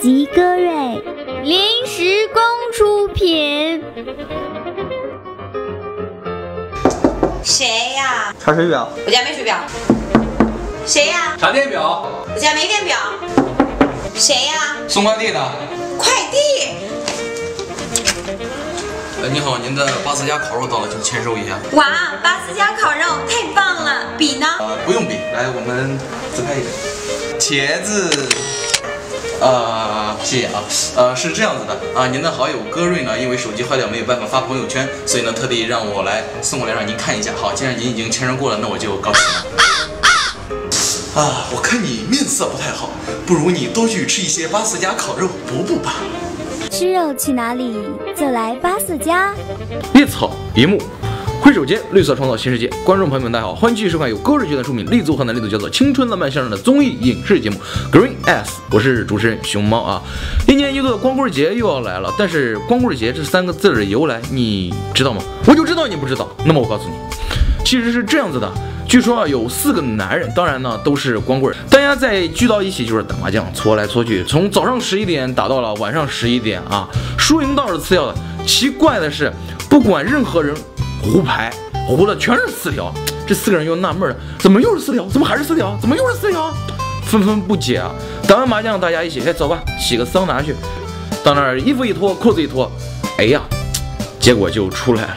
吉歌瑞，临时工出品。谁呀？查水表，我家没水表。谁呀？查电表，我家没电表。谁呀？送快递的。快递。哎，你好，您的巴斯加烤肉到了，请签收一下。哇，巴斯加烤肉太棒了！笔呢？呃，不用笔，来，我们自拍一个。茄子，呃，谢谢啊。呃，是这样子的啊，您的好友戈瑞呢，因为手机坏掉没有办法发朋友圈，所以呢，特地让我来送过来让您看一下。好，既然您已经签收过了，那我就高兴了。啊，我看你面色不太好，不如你多去吃一些巴斯家烤肉补补吧。吃肉去哪里？就来巴斯家。一草一木，挥手间绿色创造新世界。观众朋友们，大家好，欢迎继续收看由高瑞集团出品、立足河南、立足叫做青春浪漫向上的综艺影视节目《Green S》，我是主持人熊猫啊。一年一度的光棍节又要来了，但是光棍节这三个字的由来你知道吗？我就知道你不知道。那么我告诉你，其实是这样子的。据说啊，有四个男人，当然呢都是光棍，大家在聚到一起就是打麻将，搓来搓去，从早上十一点打到了晚上十一点啊，输赢倒是次要的。奇怪的是，不管任何人胡牌，胡的全是四条。这四个人又纳闷了，怎么又是四条？怎么还是四条？怎么又是四条？纷纷不解啊。打完麻将，大家一起，哎，走吧，洗个桑拿去。到那儿衣服一脱，裤子一脱，哎呀，结果就出来了，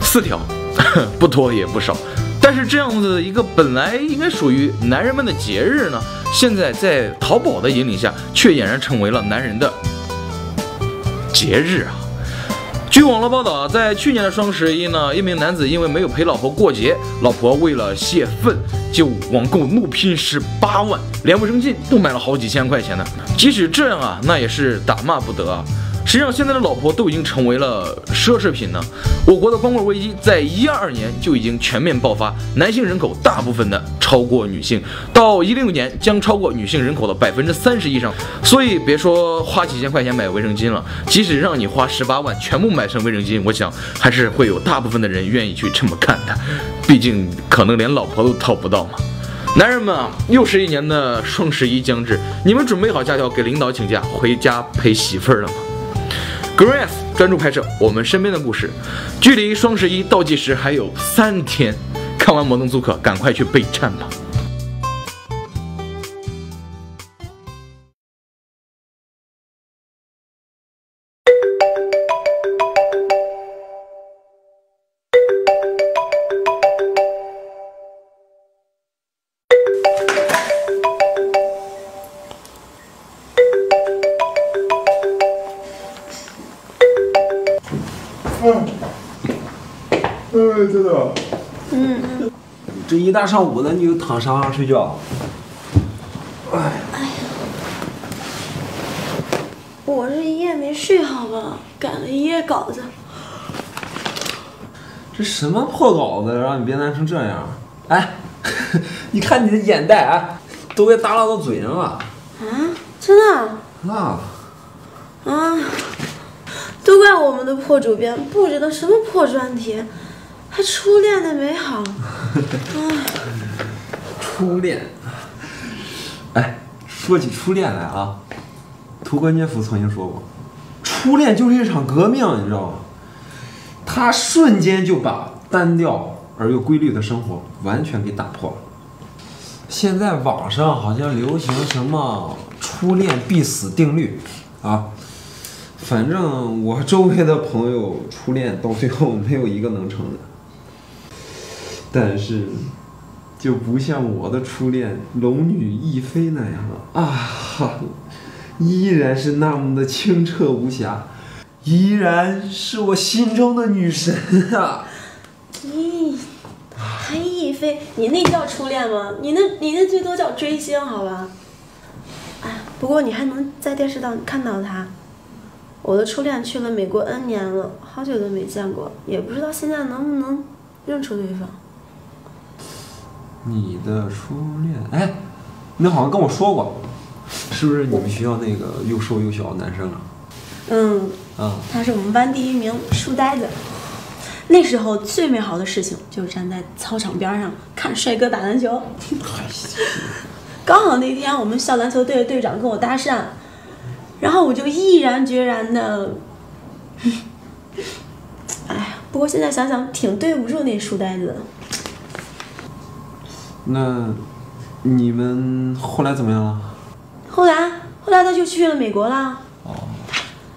四条，不多也不少。但是这样子一个本来应该属于男人们的节日呢，现在在淘宝的引领下，却俨然成为了男人的节日啊！据网络报道，在去年的双十一呢，一名男子因为没有陪老婆过节，老婆为了泄愤，就网购怒拼十八万，连卫生巾都买了好几千块钱呢。即使这样啊，那也是打骂不得啊！实际上，现在的老婆都已经成为了奢侈品呢。我国的光棍危机在一二年就已经全面爆发，男性人口大部分的超过女性，到一六年将超过女性人口的百分之三十以上。所以别说花几千块钱买卫生巾了，即使让你花十八万全部买成卫生巾，我想还是会有大部分的人愿意去这么干的。毕竟可能连老婆都讨不到嘛。男人们啊，又是一年的双十一将至，你们准备好假条给领导请假回家陪媳妇儿了吗？Grace 专注拍摄我们身边的故事，距离双十一倒计时还有三天，看完《摩登租客》，赶快去备战吧。这一大上午的，你就躺沙发上睡觉？哎。我这一夜没睡好吧？赶了一夜稿子。这什么破稿子，让你编难成这样？哎，你看你的眼袋啊，都被耷拉到嘴上了。啊？真的？啊。啊。都怪我们的破主编布置的什么破专题，还初恋的美好。初恋。哎，说起初恋来啊，屠格涅夫曾经说过，初恋就是一场革命，你知道吗？他瞬间就把单调而又规律的生活完全给打破了。现在网上好像流行什么“初恋必死”定律啊。反正我周围的朋友初恋到最后没有一个能成的，但是就不像我的初恋龙女亦飞那样了啊，依然是那么的清澈无瑕，依然是我心中的女神啊！咦，还亦飞？你那叫初恋吗？你那你那最多叫追星，好吧？哎，不过你还能在电视上看到他。我的初恋去了美国 N 年了，好久都没见过，也不知道现在能不能认出对方。你的初恋？哎，你好像跟我说过，是不是你们学校那个又瘦又小的男生啊？嗯。啊。他是我们班第一名书呆子。那时候最美好的事情就是站在操场边上看帅哥打篮球。刚好那天我们校篮球队的队长跟我搭讪。然后我就毅然决然的，哎呀，不过现在想想挺对不住那书呆子的。那你们后来怎么样了？后来，后来他就去了美国啦。哦。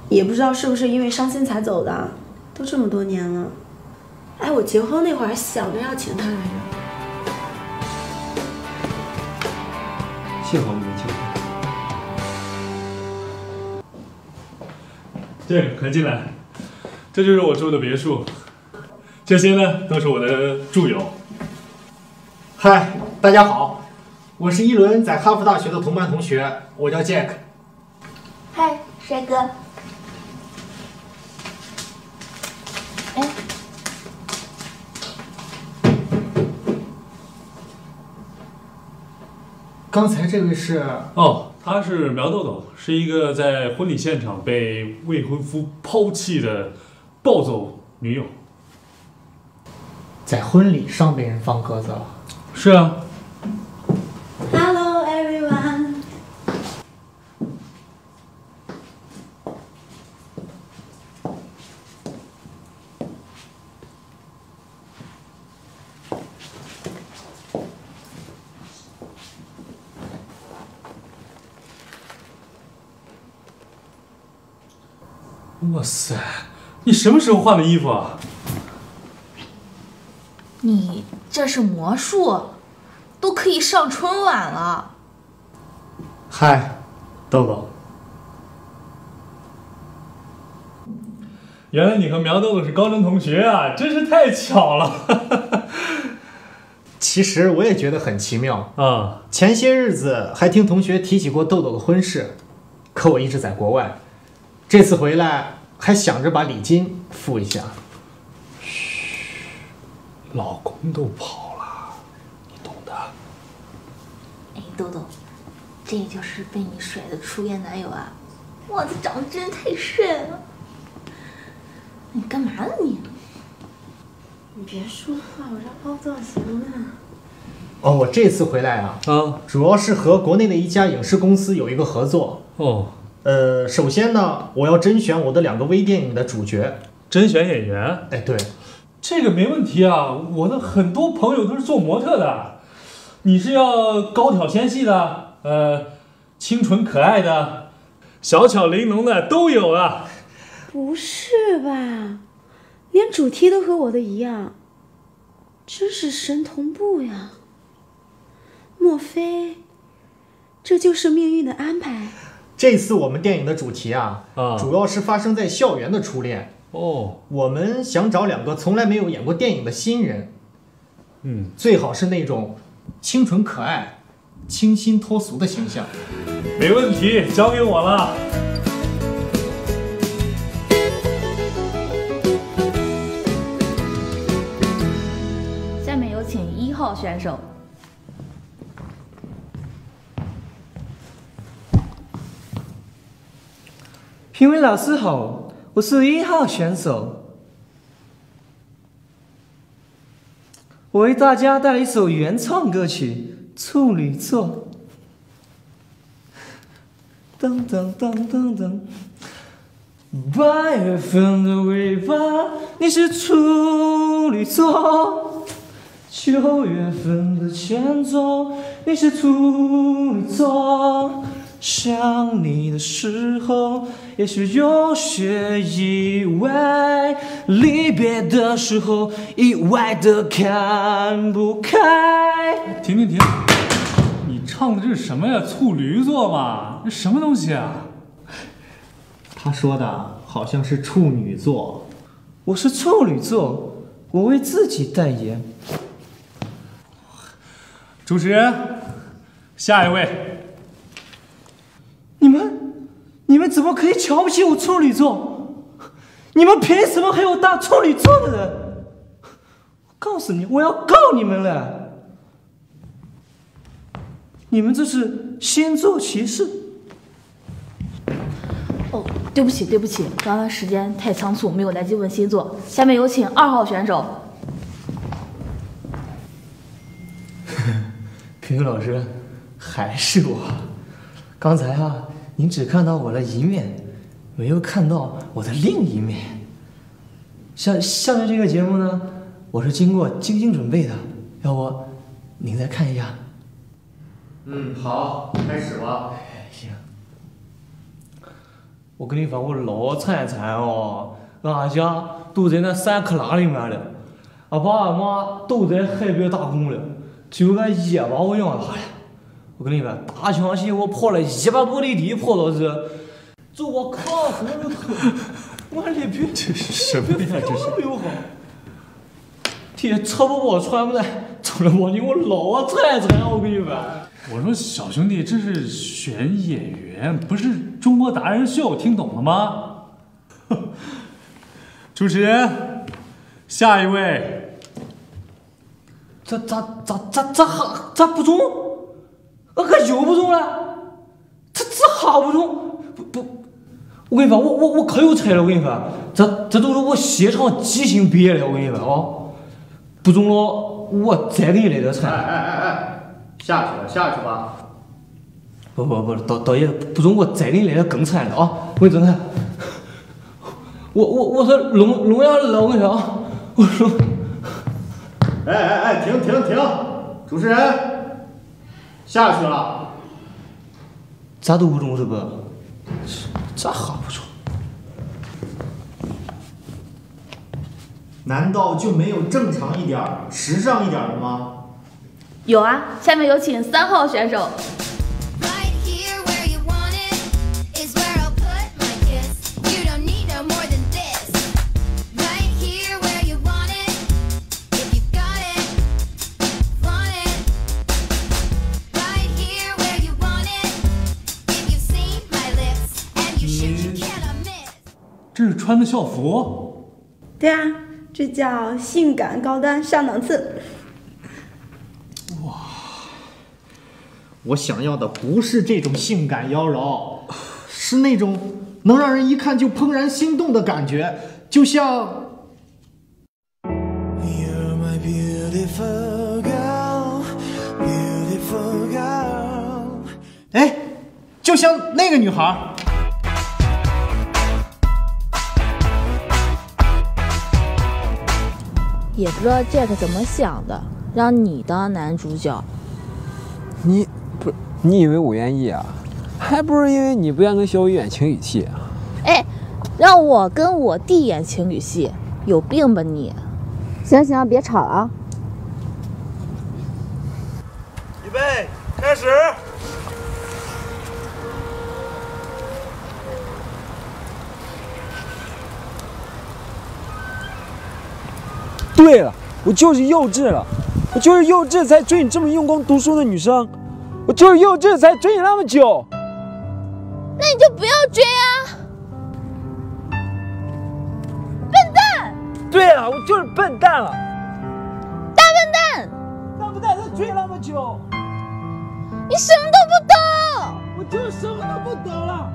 也不知道是不是因为伤心才走的，都这么多年了。哎，我结婚那会儿还想着要请他来着。幸好没请。这个快进来，这就是我住的别墅。这些呢，都是我的住友。嗨，大家好，我是一轮在哈佛大学的同班同学，我叫 Jack。嗨，帅哥。哎，刚才这位是？哦，他是苗豆豆，是一个在婚礼现场被未婚夫抛弃的暴走女友。在婚礼上被人放鸽子了？是啊。Hello everyone。哇塞，你什么时候换的衣服啊？你这是魔术，都可以上春晚了。嗨，豆豆。原来你和苗豆豆是高中同学啊，真是太巧了。其实我也觉得很奇妙啊。前些日子还听同学提起过豆豆的婚事，可我一直在国外。这次回来还想着把礼金付一下。嘘，老公都跑了，你懂的。哎，豆豆，这就是被你甩的初恋男友啊！哇，他长得真是太帅了。你干嘛呢你？你别说话，我这凹造型呢。哦，我这次回来啊，啊，主要是和国内的一家影视公司有一个合作。哦。呃，首先呢，我要甄选我的两个微电影的主角，甄选演员。哎，对，这个没问题啊，我的很多朋友都是做模特的。你是要高挑纤细的，呃，清纯可爱的，小巧玲珑的都有啊。不是吧？连主题都和我的一样，真是神同步呀！莫非这就是命运的安排？这次我们电影的主题啊，啊，主要是发生在校园的初恋。哦，我们想找两个从来没有演过电影的新人，嗯，最好是那种清纯可爱、清新脱俗的形象。没问题，交给我了。下面有请一号选手。评委老师好，我是一号选手，我为大家带来一首原创歌曲《处女座》。噔噔噔噔噔，八月份的尾巴，你是处女座；九月份的前奏，你是处女座。想你的时候，也许有些意外；离别的时候，意外的看不开。停停停！你唱的这是什么呀？处女座嘛？这什么东西啊？他说的好像是处女座。我是处女座，我为自己代言。主持人，下一位。你们，怎么可以瞧不起我处女座？你们凭什么黑我当处女座的人？我告诉你，我要告你们了！你们这是星座歧视。哦，对不起，对不起，刚刚时间太仓促，没有来及问星座。下面有请二号选手。评委老师，还是我。刚才啊。你只看到我的一面，没有看到我的另一面。下下面这个节目呢，我是经过精心准备的，要不您再看一下？嗯，好，开始吧。行。我跟你说，我老惨惨哦，俺家都在那山旮旯里面了，俺爸俺妈都在海边打工了，就俺爷把我养大了。我跟你说，大强戏我跑了一百多里地跑到这，就我卡死了都，俺里边这是什么呀？这是。没有好。天吃不饱穿不暖，走了我你我老惨惨，我跟你说。我说小兄弟，这是选演员，不是中国达人秀，听懂了吗？主持人，下一位。这咋咋咋咋还咋不中？我可又不中了，这这还不中？不不，我跟你说，我我我可有才了，我跟你说，这这都是我现场即兴编的，我跟你说啊，不中了，我再给你来点菜。哎哎哎哎，下去了，下去吧。不不不，导导演不中，我再给你来点更惨的啊！我跟你说，我我我是聋聋哑了，我跟你说啊，我说，哎哎哎，停停停！主持人，下去了。咋都不中是不？咋还不中？难道就没有正常一点、时尚一点的吗？有啊，下面有请三号选手。的校服。对啊，这叫性感高端上档次。哇我想要的不是这种性感妖娆，是那种能让人一看就怦然心动的感觉，就像 You're my beautiful girl, beautiful girl. 哎，就像那个女孩也不知道 Jack 怎么想的，让你当男主角。你不是你以为我愿意啊？还不是因为你不愿跟小雨演情侣戏啊？哎，让我跟我弟演情侣戏，有病吧你？行行，别吵了啊！预备，开始。对了，我就是幼稚了，我就是幼稚才追你这么用功读书的女生，我就是幼稚才追你那么久。那你就不要追啊！笨蛋！对了，我就是笨蛋了，大笨蛋！大笨蛋才追你那么久，你什么都不懂！我就是什么都不懂了。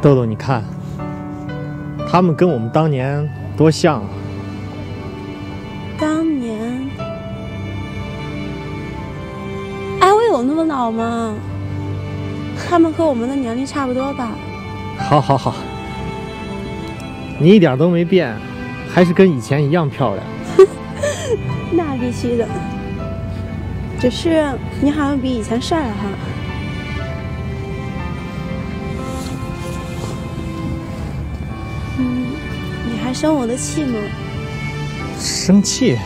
豆豆，你看，他们跟我们当年多像啊！当年，哎，我有那么老吗？他们和我们的年龄差不多吧？好，好，好，你一点都没变，还是跟以前一样漂亮。那必须的，只是你好像比以前帅了哈。生我的气吗？生气？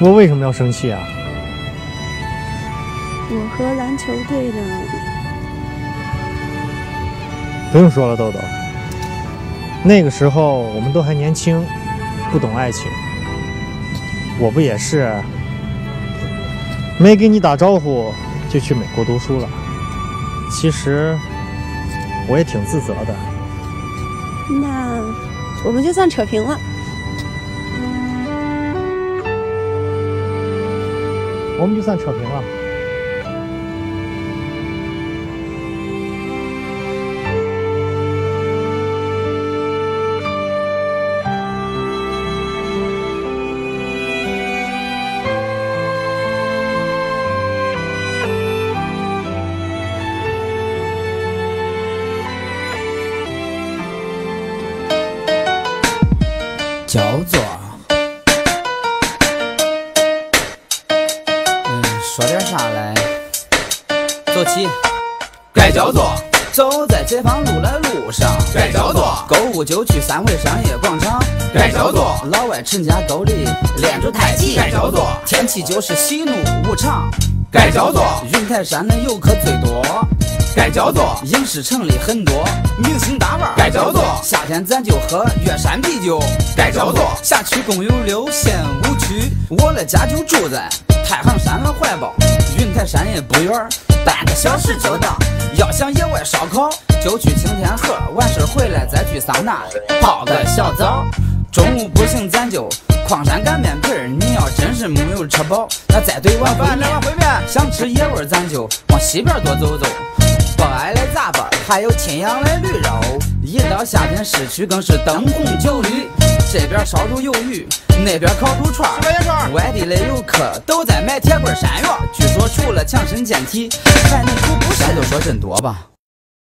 我为什么要生气啊？我和篮球队的，不用说了，豆豆。那个时候我们都还年轻，不懂爱情。我不也是，没给你打招呼就去美国读书了。其实我也挺自责的。我们就算扯平了。我们就算扯平了。走起，该叫做走在解放路的路上，该叫做购物就去三惠商业广场，该叫做老外陈家沟里练出太极，该叫做天气就是喜怒无常，该叫做云台山的游客最多，该叫做影视城里很多。明星大腕儿，该叫做夏天咱就喝月山啤酒，该叫做辖区共有六县五区，我的家就住在太行山的怀抱，云台山也不远儿，半个小时就到。要想野外烧烤，就去青天河，完事回来再去桑拿泡个小澡。中午不行咱就矿山擀面皮儿，你要真是没有吃饱，那再兑碗烩面。想吃野味咱就往西边多走走。不爱的杂拌儿，还有沁阳的驴肉。一到夏天，市区更是灯红酒绿。这边烧猪鱿鱼，那边烤肉串儿。外地的游客都在买铁棍山药。据说除了强身健体，还能补补肾。咱就说真多吧。